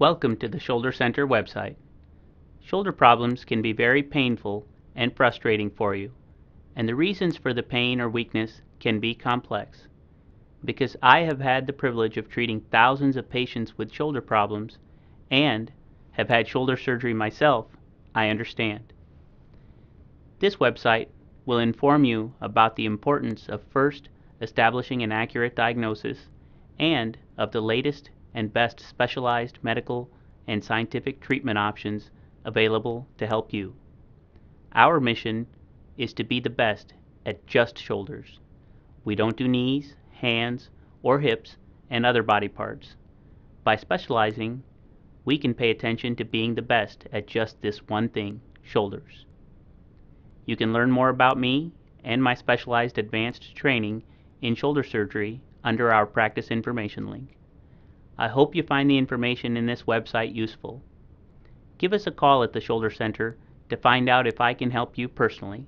Welcome to the Shoulder Center website. Shoulder problems can be very painful and frustrating for you, and the reasons for the pain or weakness can be complex. Because I have had the privilege of treating thousands of patients with shoulder problems and have had shoulder surgery myself, I understand. This website will inform you about the importance of first establishing an accurate diagnosis and of the latest and best specialized medical and scientific treatment options available to help you. Our mission is to be the best at just shoulders. We don't do knees, hands, or hips and other body parts. By specializing, we can pay attention to being the best at just this one thing shoulders. You can learn more about me and my specialized advanced training in shoulder surgery under our practice information link. I hope you find the information in this website useful. Give us a call at the Shoulder Center to find out if I can help you personally.